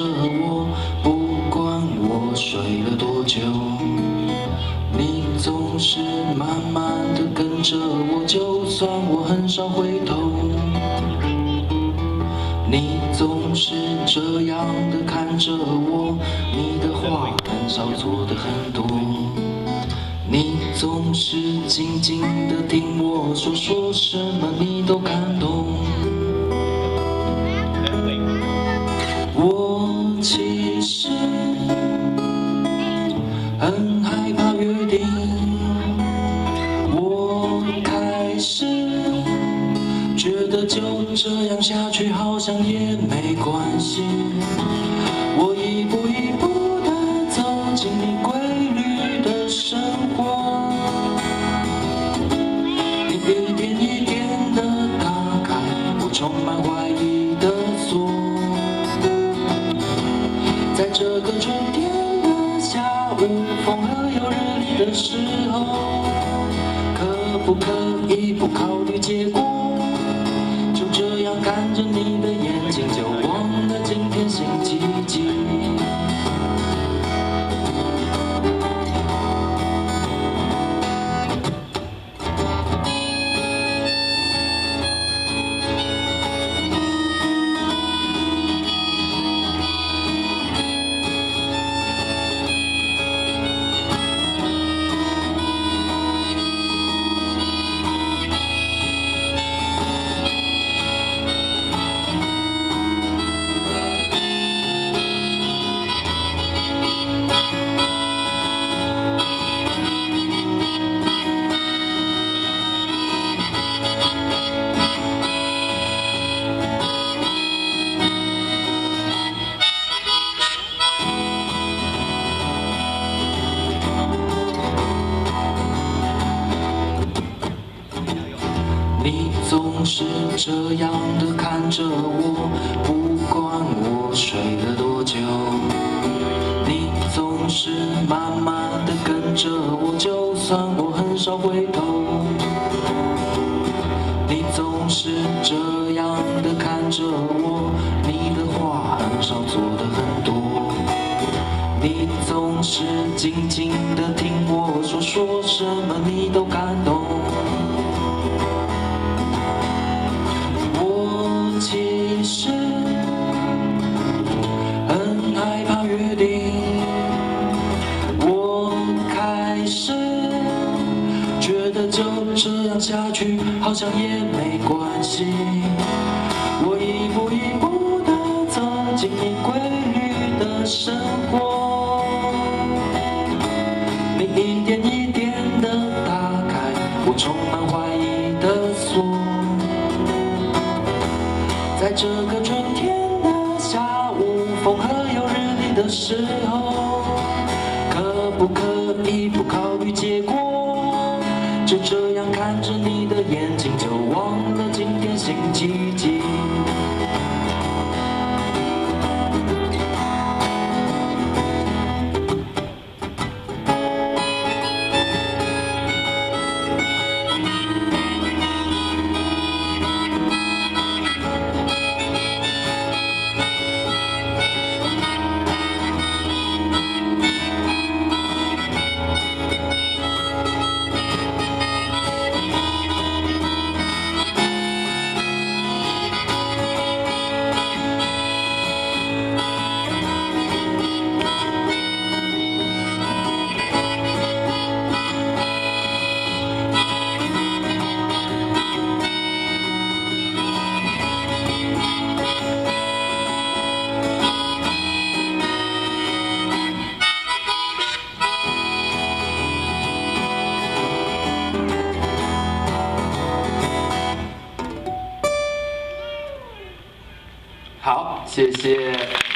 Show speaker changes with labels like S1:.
S1: 着我，不管我睡了多久。你总是慢慢的跟着我，就算我很少回头。你总是这样的看着我，你的话很少，做的很多。你总是静静的听我说，说什么你都感动。觉得就这样下去好像也没关系。我一步一步的走进你规律的生活，你一点一点的打开我充满怀疑的锁。在这个春天的下午，风和又日丽的时候，可不可以不考虑总是这样的看着我，不管我睡了多久。你总是慢慢的跟着我，就算我很少回头。你总是这样的看着我，你的话很少，做的很多。你总是静静的听我说，说什么你都感动。下去好像也没关系。我一步一步的走进你规律的生活，你一点一点的打开我充满怀疑的锁。在这个春天的下午，风和又日丽的时候，可不可以忘了今天星期几。谢谢。